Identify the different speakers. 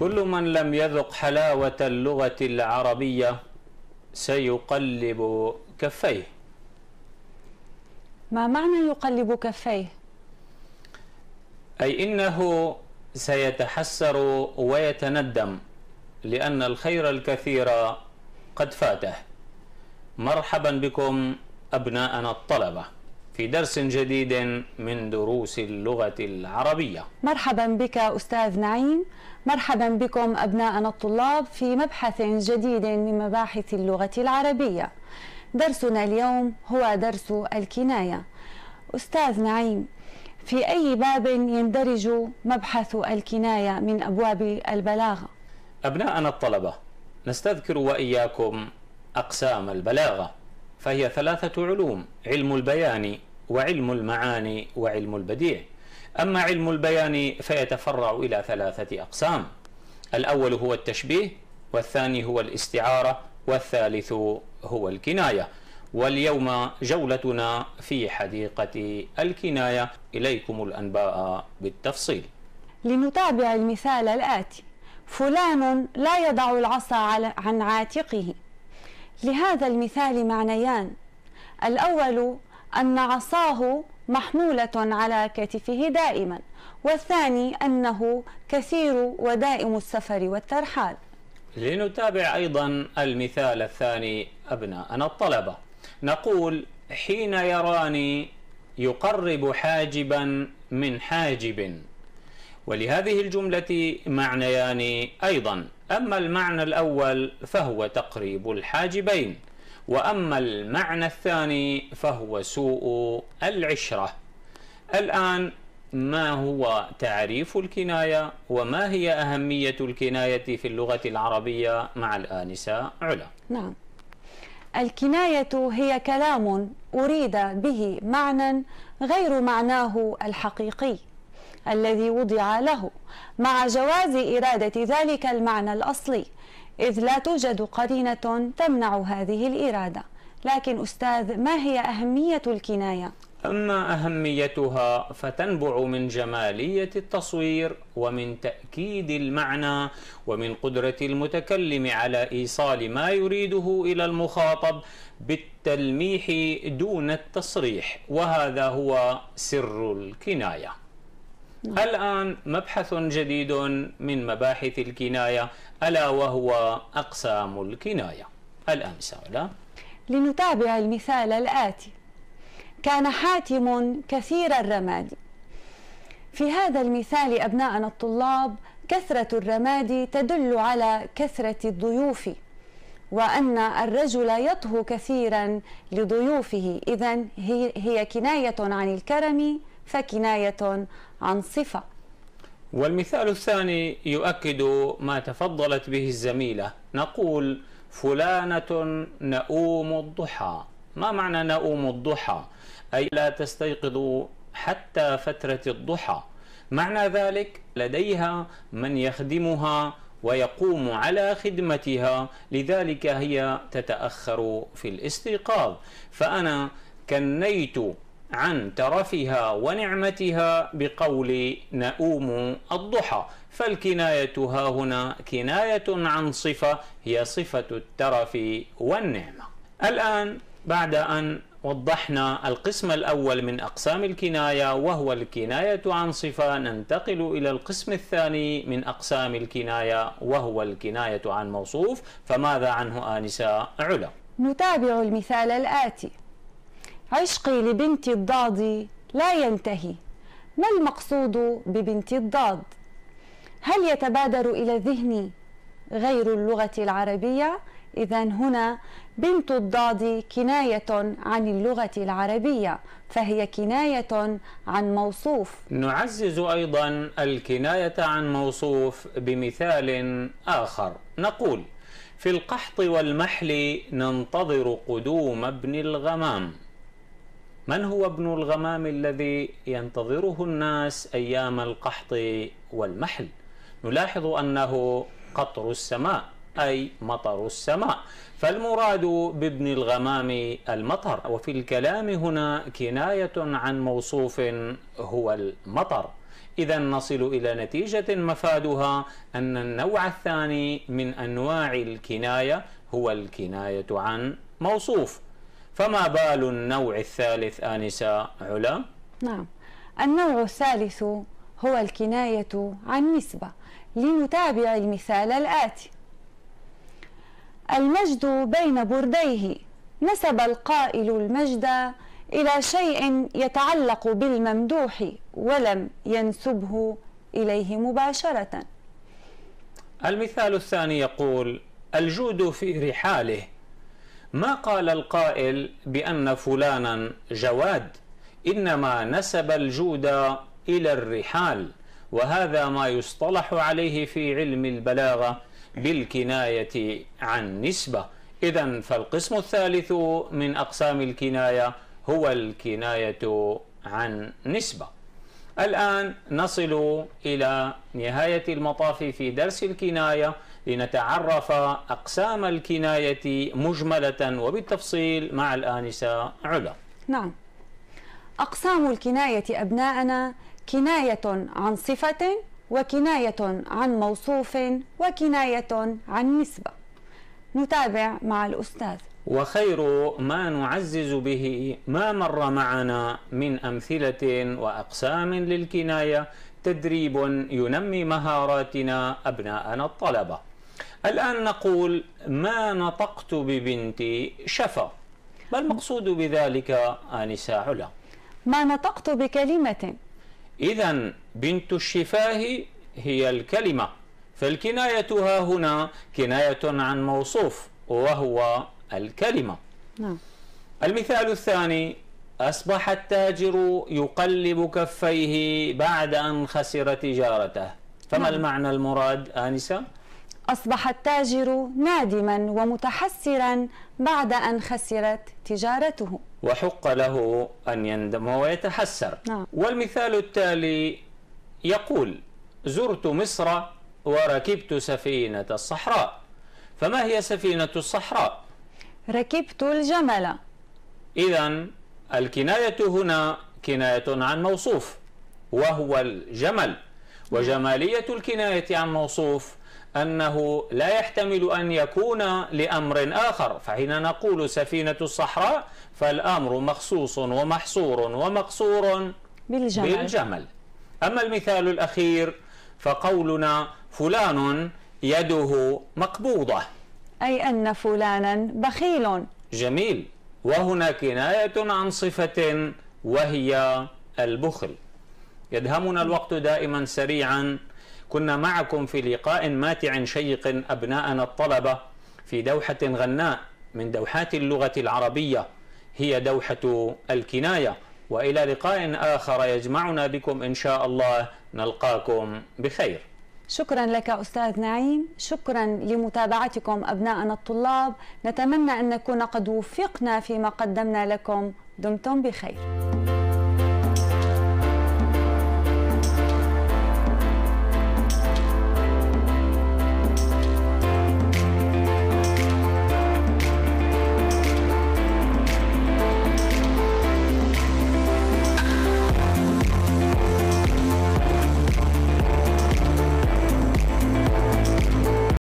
Speaker 1: كل من لم يذق حلاوة اللغة العربية سيقلب كفيه.
Speaker 2: ما معنى يقلب كفيه؟
Speaker 1: أي إنه سيتحسر ويتندم لأن الخير الكثير قد فاته. مرحبا بكم أبناءنا الطلبة. في درس جديد من دروس اللغة العربية.
Speaker 2: مرحبا بك أستاذ نعيم. مرحبا بكم أبناءنا الطلاب في مبحث جديد من مباحث اللغة العربية. درسنا اليوم هو درس الكناية. أستاذ نعيم في أي باب يندرج مبحث الكناية من أبواب البلاغة؟
Speaker 1: أبناءنا الطلبة نستذكر وإياكم أقسام البلاغة فهي ثلاثة علوم علم البيان وعلم المعاني وعلم البديع. أما علم البيان فيتفرع إلى ثلاثة أقسام. الأول هو التشبيه والثاني هو الاستعارة والثالث هو الكناية. واليوم جولتنا في حديقة الكناية. إليكم الأنباء بالتفصيل.
Speaker 2: لنتابع المثال الآتي. فلان لا يضع العصا عن عاتقه. لهذا المثال معنيان. الأول أن عصاه محمولة على كتفه دائما والثاني أنه كثير ودائم السفر والترحال.
Speaker 1: لنتابع أيضا المثال الثاني أبناءنا الطلبة. نقول حين يراني يقرب حاجبا من حاجب. ولهذه الجملة معنيان أيضا. أما المعنى الأول فهو تقريب الحاجبين. وأما المعنى الثاني فهو سوء العشرة. الآن ما هو تعريف الكناية وما هي أهمية الكناية في اللغة العربية مع الآنسة علا؟
Speaker 2: نعم. الكناية هي كلام أريد به معنى غير معناه الحقيقي الذي وضع له مع جواز إرادة ذلك المعنى الأصلي. إذ لا توجد قرينة تمنع هذه الإرادة لكن أستاذ ما هي أهمية الكناية؟
Speaker 1: أما أهميتها فتنبع من جمالية التصوير ومن تأكيد المعنى ومن قدرة المتكلم على إيصال ما يريده إلى المخاطب بالتلميح دون التصريح وهذا هو سر الكناية. الآن مبحث جديد من مباحث الكناية ألا وهو أقسام الكناية؟ الآن سؤال
Speaker 2: لنتابع المثال الآتي. كان حاتم كثير الرماد. في هذا المثال أبناءنا الطلاب كثرة الرماد تدل على كثرة الضيوف وأن الرجل يطهو كثيرا لضيوفه. إذا هي كناية عن الكرم فكناية عن صفة.
Speaker 1: والمثال الثاني يؤكد ما تفضلت به الزميلة. نقول فلانة نؤوم الضحى. ما معنى نؤوم الضحى؟ أي لا تستيقظ حتى فترة الضحى. معنى ذلك لديها من يخدمها ويقوم على خدمتها. لذلك هي تتأخر في الاستيقاظ. فأنا كنيت عن ترفها ونعمتها بقول نؤوم الضحى. فالكناية ها هنا كناية عن صفة هي صفة الترف والنعمة. الآن بعد أن وضحنا القسم الأول من أقسام الكناية وهو الكناية عن صفة ننتقل إلى القسم الثاني من أقسام الكناية وهو الكناية عن موصوف. فماذا عنه آنسة علا؟
Speaker 2: نتابع المثال الآتي. عشقي لبنت الضاد لا ينتهي. ما المقصود ببنت الضاد؟ هل يتبادر إلى الذهن غير اللغة العربية؟ إذا هنا بنت الضاد كناية عن اللغة العربية فهي كناية عن موصوف.
Speaker 1: نعزز أيضا الكناية عن موصوف بمثال آخر. نقول في القحط والمحل ننتظر قدوم ابن الغمام. من هو ابن الغمام الذي ينتظره الناس أيام القحط والمحل؟ نلاحظ أنه قطر السماء أي مطر السماء. فالمراد بابن الغمام المطر. وفي الكلام هنا كناية عن موصوف هو المطر. إذا نصل إلى نتيجة مفادها أن النوع الثاني من أنواع الكناية هو الكناية عن موصوف. فما بال النوع الثالث آنسة علا؟
Speaker 2: نعم. النوع الثالث هو الكناية عن نسبة. لنتابع المثال الآتي. المجد بين برديه. نسب القائل المجد إلى شيء يتعلق بالممدوح ولم ينسبه إليه مباشرة.
Speaker 1: المثال الثاني يقول الجود في رحاله. ما قال القائل بأن فلانا جواد إنما نسب الجود إلى الرحال وهذا ما يصطلح عليه في علم البلاغة بالكناية عن نسبة. إذا فالقسم الثالث من أقسام الكناية هو الكناية عن نسبة. الآن نصل إلى نهاية المطاف في درس الكناية. لنتعرف أقسام الكناية مجملة وبالتفصيل مع الآنسة علا.
Speaker 2: نعم. أقسام الكناية أبناءنا كناية عن صفة وكناية عن موصوف وكناية عن نسبة. نتابع مع الأستاذ.
Speaker 1: وخير ما نعزز به ما مر معنا من أمثلة وأقسام للكناية تدريب ينمي مهاراتنا أبناءنا الطلبة. الآن نقول ما نطقت ببنتي شفا ما المقصود بذلك آنسة علا
Speaker 2: ما نطقت بكلمة.
Speaker 1: إذا بنت الشفاه هي الكلمة فالكناية ها هنا كناية عن موصوف وهو الكلمة.
Speaker 2: نعم.
Speaker 1: المثال الثاني أصبح التاجر يقلب كفيه بعد أن خسر تجارته. فما
Speaker 2: نعم.
Speaker 1: المعنى المراد آنسة؟
Speaker 2: أصبح التاجر نادما ومتحسرا بعد أن خسرت تجارته.
Speaker 1: وحق له أن يندم ويتحسر.
Speaker 2: نعم.
Speaker 1: والمثال التالي يقول زرت مصر وركبت سفينة الصحراء. فما هي سفينة الصحراء؟
Speaker 2: ركبت الجمل.
Speaker 1: إذا الكناية هنا كناية عن موصوف وهو الجمل. وجمالية الكناية عن موصوف أنه لا يحتمل أن يكون لأمر آخر. فحين نقول سفينة الصحراء فالأمر مخصوص ومحصور ومقصور
Speaker 2: بالجمل,
Speaker 1: بالجمل. أما المثال الأخير فقولنا فلان يده مقبوضة.
Speaker 2: أي أن فلانا بخيل.
Speaker 1: جميل. وهنا كناية عن صفة وهي البخل. يدهمنا الوقت دائما سريعا. كنا معكم في لقاء ماتع شيق أبناءنا الطلبة في دوحة غناء من دوحات اللغة العربية. هي دوحة الكناية. وإلى لقاء آخر يجمعنا بكم إن شاء الله. نلقاكم بخير.
Speaker 2: شكرا لك أستاذ نعيم. شكرا لمتابعتكم أبناءنا الطلاب. نتمنى أن نكون قد وفقنا فيما قدمنا لكم. دمتم بخير.